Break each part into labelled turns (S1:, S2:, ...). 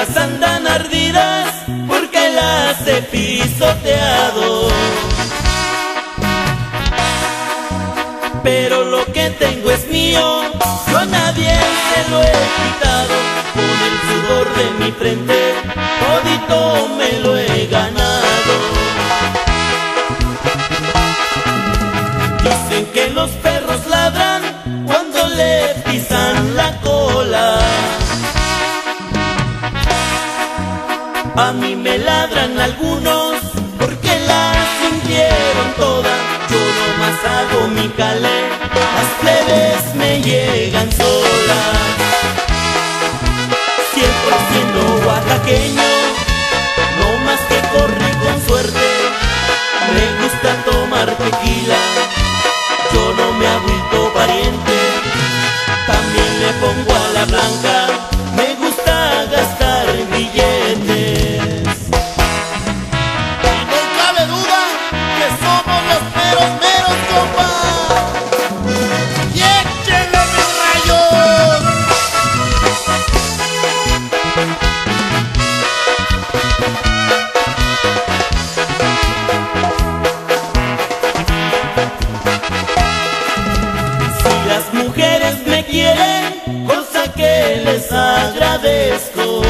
S1: Otras andan ardidas porque las he pisoteado. Pero lo que tengo es mío, yo a nadie se lo he quitado. Con el sudor de mi frente, todito me lo he ganado. Dicen que los perros ladran cuando le pisan la cola. A mí me ladran algunos porque la sintieron toda. Yo nomás hago mi calé, cosa que les agradezco.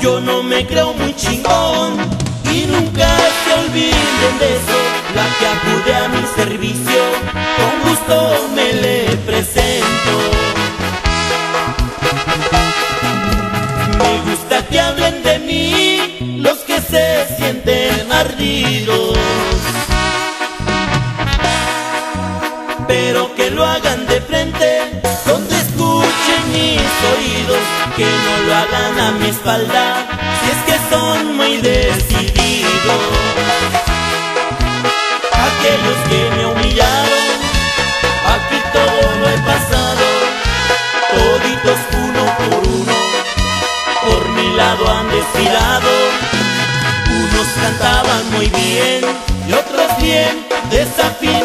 S1: Yo no me creo muy chingón y nunca se olviden de eso. La que acude a mi servicio, con gusto me le presento. Me gusta que hablen de mí los que se sienten ardidos. Frente, donde escuchen mis oídos, que no lo hagan a mi espalda, si es que son muy decididos. Aquellos que me humillaron, aquí todo lo he pasado, toditos uno por uno, por mi lado han desfilado. Unos cantaban muy bien y otros bien desafinados